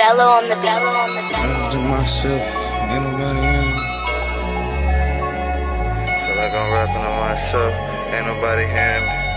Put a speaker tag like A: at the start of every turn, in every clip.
A: Bello on the bello on the bello.
B: I'm to myself, ain't nobody in me.
C: Feel like I'm rapping on myself, ain't nobody hearing me.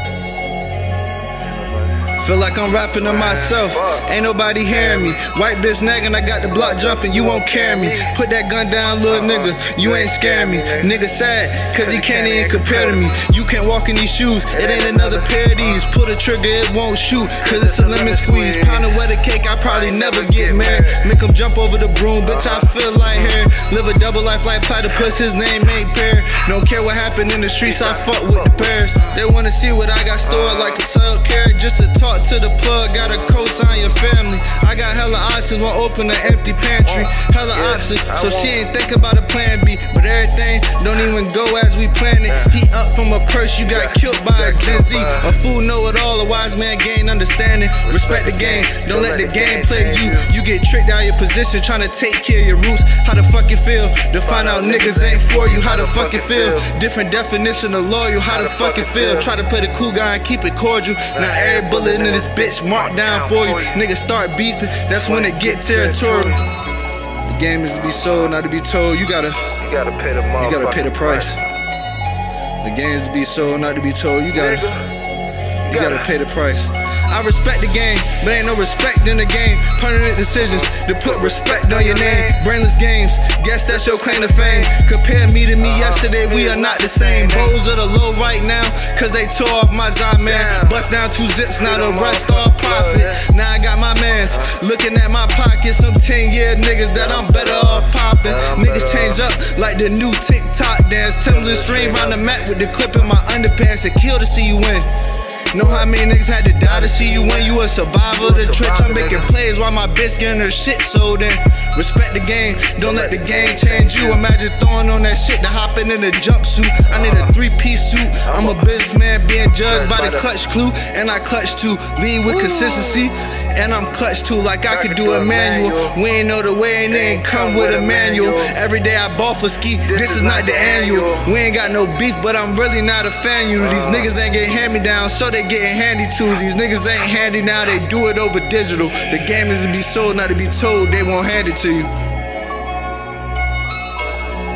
B: Feel like I'm rapping to myself, ain't nobody hearing me. White bitch nagging, I got the block jumping, you won't carry me. Put that gun down, little nigga, you ain't scaring me. Nigga sad, cause he can't even compare to me. You can't walk in these shoes, it ain't another pair of these. Pull the trigger, it won't shoot, cause it's a lemon squeeze. Pound of cake, I probably never get married. Make him jump over the broom, bitch, I feel like hair. Live a double life like platypus, his name ain't Pear. Don't care what happened in the streets, I fuck with the pairs. They wanna see what I got stored like a tail carrot, just to talk to the plug, gotta co-sign your family. I got hella options, won't open an empty pantry. Hella options, so she ain't think about a plan B. But everything don't even go as we planned it. He up from a purse, you got killed by a Gen Z. A fool know it all, a wise man gain understanding. Respect the game, don't let the game play you. You get tricked out of your position, trying to take care of your roots. How the fuck it feel to find out niggas ain't for you? How the fuck it feel? Different definition of loyal, how the fuck it feel? Try to play the cool guy and keep it cordial. Now every bullet in this bitch marked down for you. Niggas start beefing, that's when it get territorial. The game is to be sold, not to be told. You gotta,
C: You gotta pay the
B: you gotta pay the price. The game is to be sold, not to be told. You gotta, you gotta pay the price. I respect the game, but ain't no respect in the game. Permanent decisions to put respect on your name. Brainless games, guess that's your claim to fame. Compare me to me yesterday, we are not the same. Bows are the low right now, cause they tore off my Zy man. Bust down two zips, now the rest all profit. Now I got my mans looking at my pockets. Some 10 year niggas that I'm better off popping. Niggas change up like the new TikTok dance. Timberland stream round the mat with the clip in my underpants. And kill to see you win. Know how many niggas had to die to see you when you a survivor of the trench. I'm making plays while my bitch getting her shit sold in. Respect the game, don't let the game change you. Imagine throwing on that shit to hopping in a jumpsuit. I need a three piece suit. I'm a businessman being judged by the clutch clue, and I clutch to Lead with consistency, and I'm clutch too. Like I could do a manual. We ain't know the way, and they ain't come with a manual. Every day I ball for ski. This is not the annual. We ain't got no beef, but I'm really not a fan. You these niggas ain't getting hand me down, so they getting handy twos. These niggas ain't handy now, they do it over digital. The game is to be sold, not to be told. They won't hand it to you.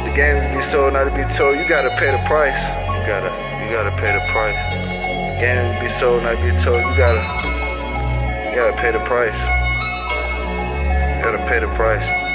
C: The games be sold, not to be told. You gotta pay the price. You gotta, you gotta pay the price. The game games be sold, not to be told. You gotta, you gotta pay the price. You gotta pay the price.